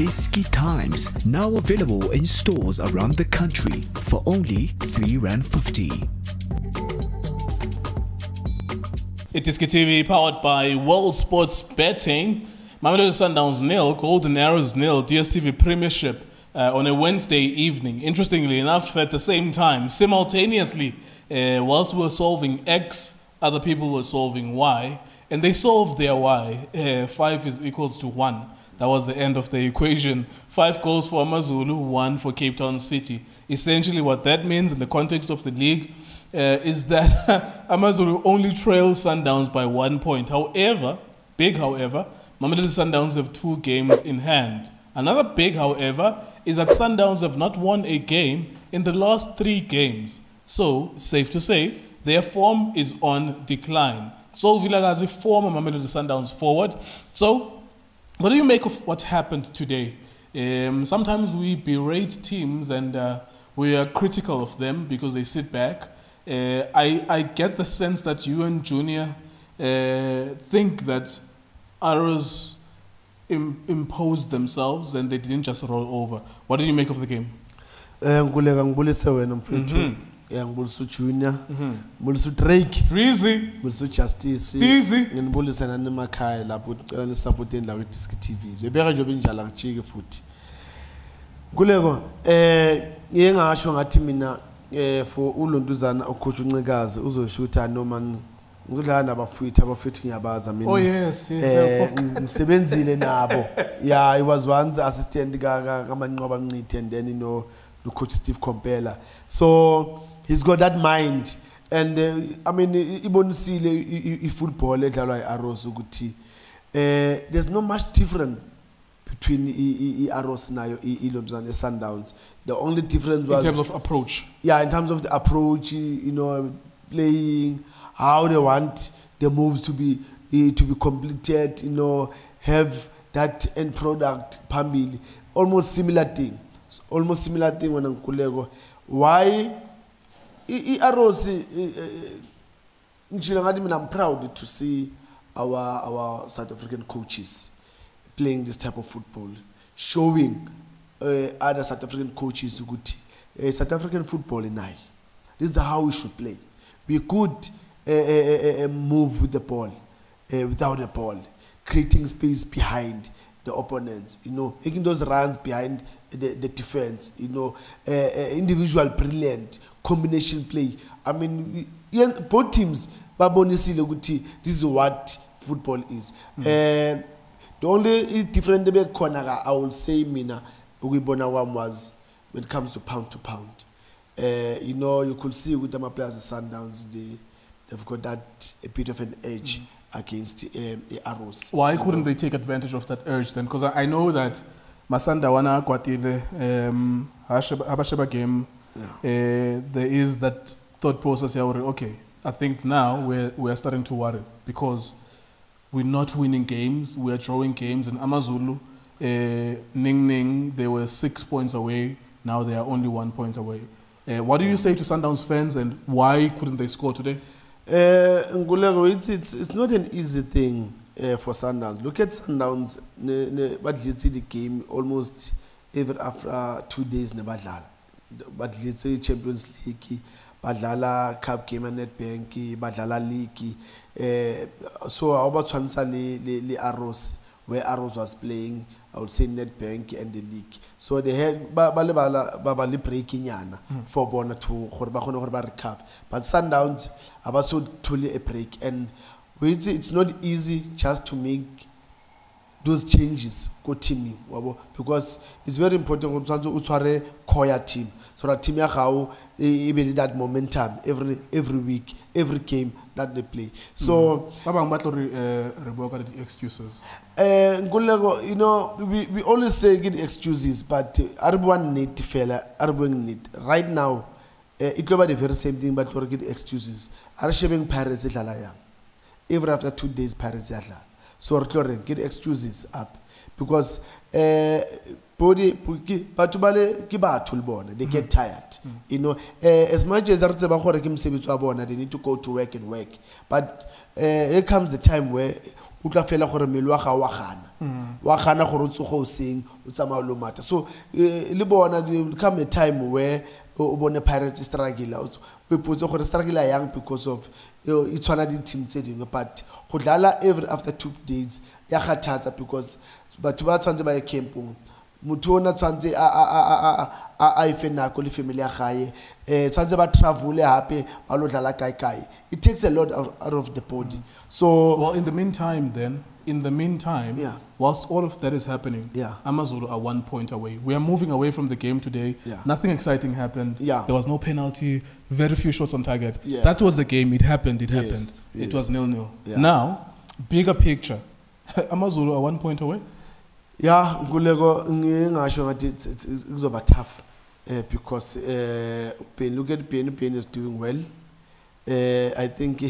Diski Times, now available in stores around the country for only 3 Rand 50. It is KTV powered by World Sports Betting. Mamelodi Sundowns nil, Golden Arrows nil, DSTV Premiership uh, on a Wednesday evening. Interestingly enough, at the same time, simultaneously, uh, whilst we were solving X, other people were solving Y, and they solved their Y. Uh, five is equals to one. That was the end of the equation. Five goals for Amazulu, one for Cape Town City. Essentially, what that means in the context of the league uh, is that Amazulu only trails Sundowns by one point. However, big however, Mamelodi Sundowns have two games in hand. Another big however is that Sundowns have not won a game in the last three games. So, safe to say, their form is on decline. Tso Vilakazi, former Mamelodi Sundowns forward. So, what do you make of what happened today? Um, sometimes we berate teams and uh, we are critical of them because they sit back. Uh, I, I get the sense that you and Junior uh, think that Arrows Im- imposed themselves and they didn't just roll over. What did you make of the game? Eh ngibuleka ya ngibulisa ujunior mhm. ngibulisa udrake rizi ngibulisa ujustice tizi nginibulise nani emakhaya lapho ngicela nisapoti indawo yedisk t v. Zebeka njengoba injalo akujike futhi. Kuleko um ngiye ngasho ngathi mina um for ulontuzana okhutshwa uncikazi uzosho ukuthi anoma ngizodlala nabafowethu abafowethu ngiyabaza mina. Oh, eh, Ngisebenzile nabo. Ya i was once assistant kamanqoba mncidi and then you know no coach Steve Komphela. So he's got that mind and uh, I mean ibonisile i- i- i-football edlalwa i-Arrows ukuthi eh there's no much difference between i-Arrows nayo i- ilontuzana e-Sundowns. The only difference was in terms of approach. yeah, in terms of the approach, you know, playing, how they want the moves to be to be completed, you know, have that end product phambili. Almost similar thing. Almost similar thing when Nkulego. Why i mina I'm proud to see our our South African coaches playing this type of football showing uh, other South African coaches ukuthi uh, South African football inayo this is how we should play we could uh, move with the ball uh, without the ball creating space behind the opponents you know. Making those runs behind the, the defense you know. Uh, uh, individual brilliant combination play. I mean we- both teams babonisile ukuthi this is what football is. Mm. -hmm. uh, the only different ebekhona ka i will say mina ukuyibona kwami was when it comes to pound to pound. Uh, you know you could see with the players the sundowns they they've got that a bit of an edge against um, the arrows Why couldn't they take advantage of that urge then? Because I I know that Masanda wana kwatile um Habasheba game yeah. uh, there is that thought process here okay I think now we're we're starting to worry because we're not winning games we're drawing games and Amazulu uh, Ning Ning they were six points away now they are only one point away uh, what do you say to Sundowns fans and why couldn't they score today Ngulego, it's, it's, it's not an easy thing uh, for Sundowns. Look at Sundowns, badlitse the game almost every after two days badlala. Badlitse Champions League, badlala Cup game and Nedbank, badlala League. Uh, so abatshwantsha le le le Arrows where Arrows was playing, I would say Nedbank and the league. So they had ba ba le ba ba le breaking yana hmm. for bona to gore ba kgone gore ba recover. But Sundowns aba so thole a break and it's, it's not easy just to make those changes ko teaming wabo because it's very important gore tshwanetse o tshware core team. So that team ya gago e be le that momentum every every week every game that they play. So Ba bang ba tlo re re bua ka excuses. Nkululeko, you know we, we always say get excuses but uh, a re bua nnete fela a re bueng nnete. Right now uh, it tlo ba the very same thing but gore ke di-excuses. A re shebeng pirates e dlala yang? Every after two days pirates ya dlala so re ke di-excuses up. Because uh, body batho ba le ke batho le bona they get tired. You know uh, as much as re tseba gore ke mosebetsi wa bona they need to go to work and work. But uh, here comes the time where o tla fela gore mmele wa ga wa gana. Wa gana gore o tsoge o seng o tsamaya o lo mata. So uh, le bona come a time where o pirates struggle o ipotse gore struggle yang because of e tshwana di team tse but go dlala every after two days ya kgathatsa because batho ba tshwanetse ba ye motho ona tshwanetse a- efe nako le family ya gae um tshwanetse ba travele gape ba lo dlala it takes a lot out of the body. So Well, in the meantime, then, in the meantime, Yeah. whilst all of that is happening, Yeah. Amazulu are one point away. We are moving away from the game today. Yeah. Nothing exciting happened. Yeah. There was no penalty, very few shots on target. Yeah. That was the game. It happened. It Yes, happened. It yes. was nil nil. Yeah. Now, bigger picture. Amazulu are one point away. ngingasho ngathi it's- it's- it's- kuzoba tough uh, because uh, look at ben ben is doing well eh i think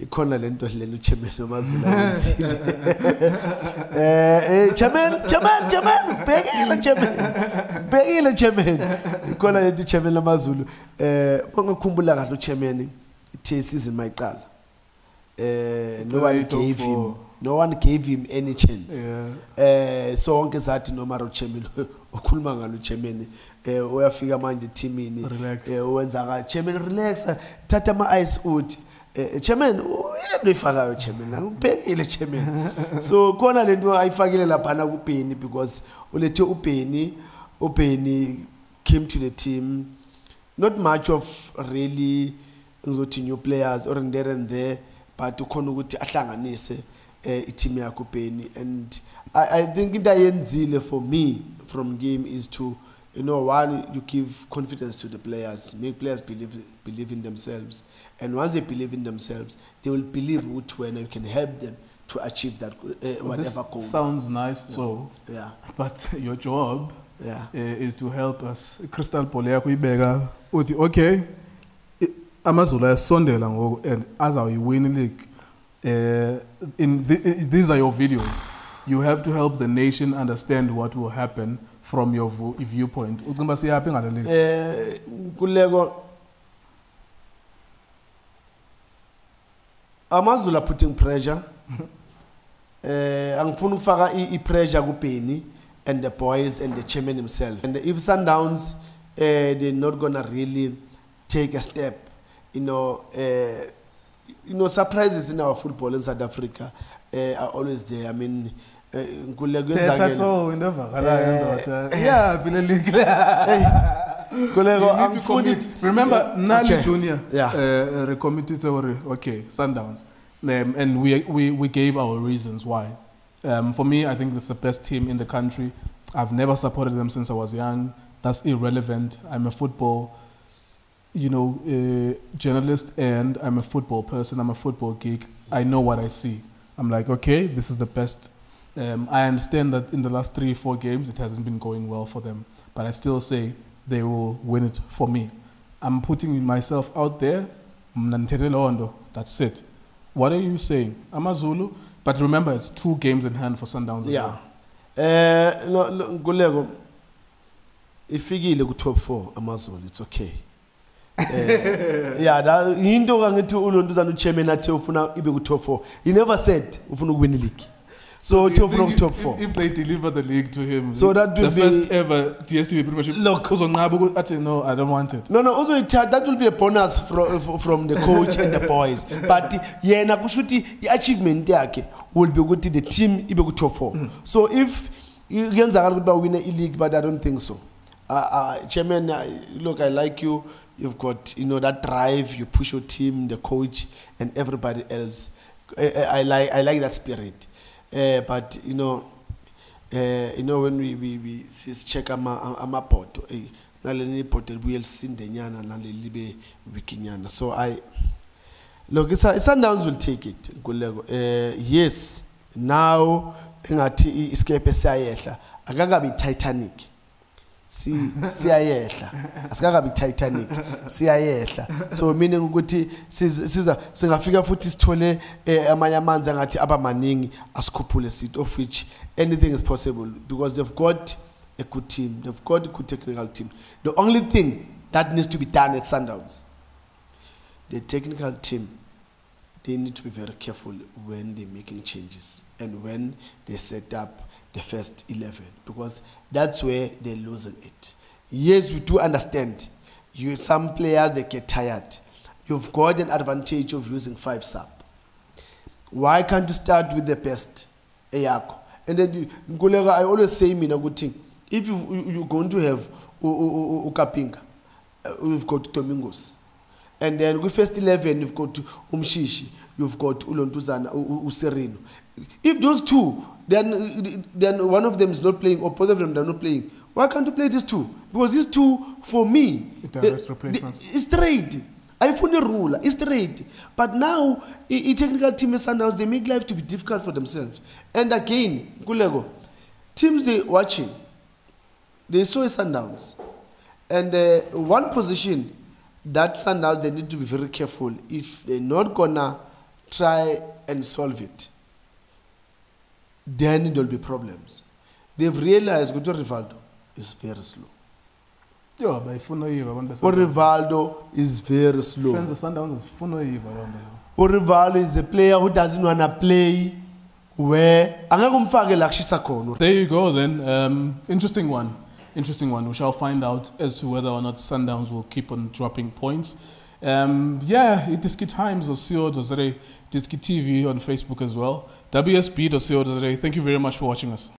ikhona lento lelo chairman wamazulu ayenzile. Eh eh chairman chairman chairman ubhekile chairman ubhekile chairman ikhona lento chairman lamazulu eh ngikhumbula kahle uchairman i TSC mayiqala eh nobani gave him no one gave him any chance. Yeah. eh sonke sathi noma uchairman ukhuluma ngalo uchairman eh uyafika manje teamini Relax. eh wenza ka chairman relax thatha ama ice ut eh chairman uyento ifakayo chairman ngikubhekile chairman so khona lento ayifakile lapha na kuBeni because ulethe uBeni uBeni came to the team. Not much of really ngizothi new players or there and there but ukhona ukuthi ahlanganise. eh i-team yakhe and I, I think into ayenzile for me from game is to you know one you give confidence to the players make players believe believe in themselves. And once they believe in themselves they will believe ukuthi wena you can help them to achieve that uh, Well, whatever goal. sounds nice, so, yeah. but your job yeah. uh, is to help us. Crystal ball yakho uthi okay i- amazulu ayasondela ngoku and azawuyiwin league uh, in the, these are your videos. You have to help the nation understand what will happen from your viewpoint. Ucimba siyaphi ngale league eh kuleko amazulu are putting pressure. Eh angifuni ukufaka i- i-pressure kuBeni and the boys and the chairman himself. And if sundowns eh they're not gonna really take a step you know eh you know surprises in our football in South Africa eh are always there i mean eh, nkuleko yenzakele Eh, yeah phela league kuleko You need to. Remember, Nali Okay. Junior Yeah. uh, uh, committed okay, Sundowns. Um, and we, we, we gave our reasons why. Um, for me, I think it's the best team in the country. I've never supported them since I was young. That's irrelevant. I'm a football, you know, uh, journalist and I'm a football person. I'm a football geek. I know what I see. I'm like, okay, this is the best. Um, I understand that in the last three, four games, it hasn't been going well for them. But I still say they will win it for me. I'm putting myself out there. Mna ndithethe loo nto. That's it. What are you saying? Amazulu. But remember, it's two games in hand for Sundowns as yeah well. eh no no, nkuleko ifikile ku top 4 amazulu it's okay eh yeah that into kangithi ulontuzana uchairman athe ufuna ibe ku top 4 he never said ufuna ukuwina league. So ufuna think ku top if- 4 If, they deliver the league to him, So that the will be- first ever DSTV Premiership. Look. athi no, I don't want it. no no also it, that will be a bonus from from the coach and the boys. But yena kusho ukuthi i-achievement yakhe will be ukuthi the team ibe ku top 4 so if kuyenzakala ukuthi bawine i-league but i don't think so. Uh, uh, chairman uh, look i like you you've got you know that drive you push your team the coach and everybody else i, I, I like i like that spirit uh, but you know uh, you know when we we, we check ama amabhodo eh naleli ibhodo libuye lisinde nyana naleli libe wikinyana so i look isa sundowns will take it uh, yes now engathi i- iskepe siyayehla akakabi titanic si siyayehla. Asikakabi titanic. Siyayehla. So meaning ukuthi siz- siza singafika futhi sithole eh, amanye amanzi angathi abamaningi asikhuphule seat of which anything is possible because they've got a good team. They've got a good technical team. The only thing that needs to be done at sundowns the technical team they need to be very careful when they're making changes and when they set up the first 11 because that's where they're losing it. Yes, we do understand. You, some players, they get tired. You've got an advantage of using five sub. Why can't you start with the best? Eyako. And then, you, I always say, mina, ukuthi, if you, you- you're going to have Ukapinga, uh, you've got Domingos. And then with first 11, you've got Umshishi, you've got Ulontuzana, Userino. If those two, then, then one of them is not playing, or both of them are not playing, why can't you play these two? Because these two, for me, It directs they- replacements. they- it's straight. ayifuni rule it's straight but now i- i-technical team esundowns they make life to be difficult for themselves and again kuleko teams they watching they saw sundowns and uh, one position that sundowns they need to be very careful if they're not gonna try and solve it then there'll be problems they've realized ukuthi rivaldo is very slow Yo, bayifuna uyiva abantu base- urivaldo is very slow Fans of Sundowns zifuna uyiva loo nto. urivaldo is a player who doesn't wanna play where angeke umfake la kushisa khona There you go then. Um, interesting one. Interesting one. We shall find out as to whether or not Sundowns will keep on dropping points. Um, yeah, it is times or co.za, Diski TV on Facebook as well. WSB.co.za. Thank you very much for watching us.